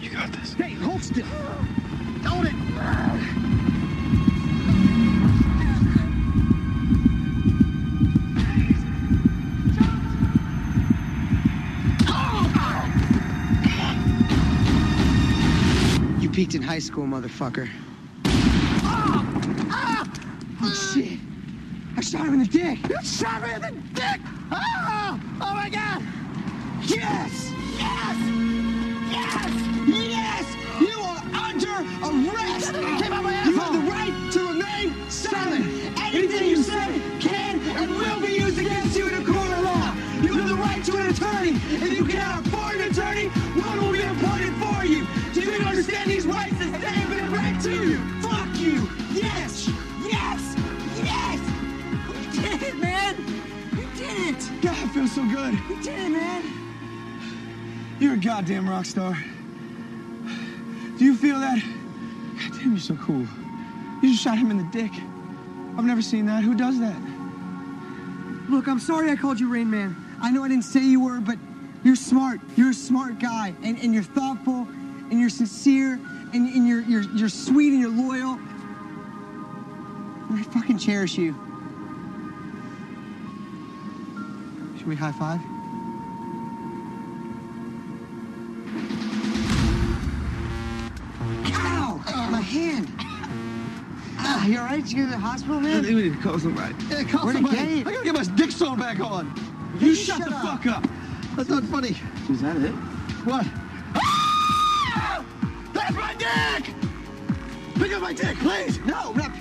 You got this. Hey, hold still. Hold it. You peaked in high school, motherfucker. Oh, shit. I shot him in the dick. You shot me in the dick! Oh, oh my god! Yes! Came out my You have the right to remain silent. Anything you say can and will be used against you in a court of law. You have the right to an attorney. If you cannot afford an attorney, one will be appointed for you. Do you understand these rights that have been read to you? Fuck you. Yes. Yes. Yes. You did it, man. You did it. God, it feels so good. You did it, man. You're a goddamn rock star. Do you feel that? Damn, you're so cool. You just shot him in the dick. I've never seen that. Who does that? Look, I'm sorry I called you Rain Man. I know I didn't say you were, but you're smart. You're a smart guy, and, and you're thoughtful, and you're sincere, and, and you're, you're, you're sweet, and you're loyal. And I fucking cherish you. Should we high five? Hand! Ah, you alright? Did you go to the hospital, I man? think we need to call somebody. Yeah, call Where'd somebody. Get? I gotta get my dick sewn back on. You, You shut, shut the up. fuck up. That's not funny. Is that it? What? Ah! That's my dick! Pick up my dick, please! No, we're not